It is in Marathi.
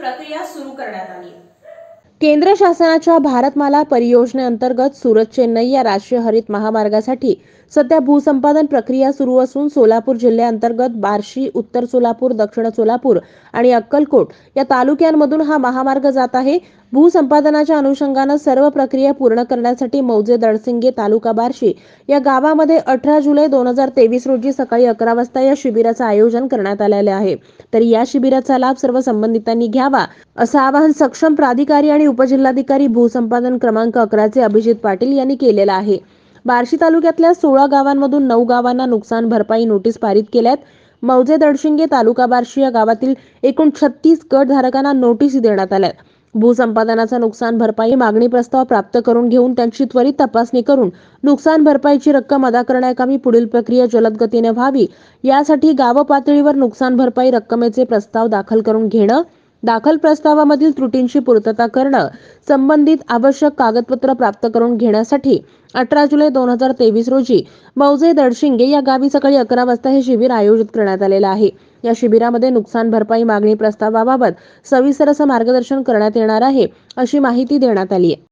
प्रक्रिया सुरू करण्यात आली. केंद्र शासनाच्या भारतमाला परियोजनेअंतर्गत सुरत चेन्नई या राष्ट्रीय हरित महामार्गासाठी सध्या भूसंपादन प्रक्रिया सुरू असून सोलापूर जिल्ह्याअंतर्गत बार्शी उत्तर सोलापूर दक्षिण सोलापूर आणि अक्कलकोट या तालुक्यांमधून हा महामार्ग जात आहे. भूसंपादनाच्या अनुषंगानं सर्व प्रक्रिया पूर्ण करण्यासाठी मौजे दडसिंगे तालुका बार्शी या गावामध्ये अठरा जुलै दोन हजार तेवीस रोजी सकाळी अकरा वाजता या शिबिराचं आयोजन करण्यात आलेले आहे. तर या शिबिराचा लाभ सर्व संबंधितांनी घ्यावा. असं आवाहन सक्षम प्राधिकारी आणि उपजिल्हाधिकारी भूसंपादन क्रमांक अकराचे अभिजित पाटील यांनी केलेलं आहे. बार्शी तालुक्यातल्या सोळा गावांमधून नऊ गावांना नुकसान भरपाई नोटीस पारित केल्यात. मौजे दडशिंगे तालुका बार्शी या गावातील एकूण छत्तीस गटधारकांना नोटीस देण्यात आल्या भूसंपादनाचा नुकसान भरपाई मागणी प्रस्ताव प्राप्त करून घेऊन त्यांची त्वरित तपासणी करून नुकसान भरपाईची रक्कम अदा करण्याकामी पुढील प्रक्रिया जलद गतीने व्हावी यासाठी गाव पातळीवर नुकसान भरपाई रक्कमेचे प्रस्ताव दाखल करून घेणं दाखल प्रस्तावामधील त्रुटींची पूर्तता करणं संबंधित आवश्यक कागदपत्र प्राप्त करून घेण्यासाठी अठरा जुलै दोन हजार तेवीस रोजी मौजे दडशिंगे या गावी सकाळी अकरा वाजता हे शिबिर आयोजित करण्यात आलेलं आहे. या शिबिरामध्ये नुकसान भरपाई मागणी प्रस्तावाबाबत सविस्तर असं मार्गदर्शन करण्यात येणार आहे अशी माहिती देण्यात आली आहे.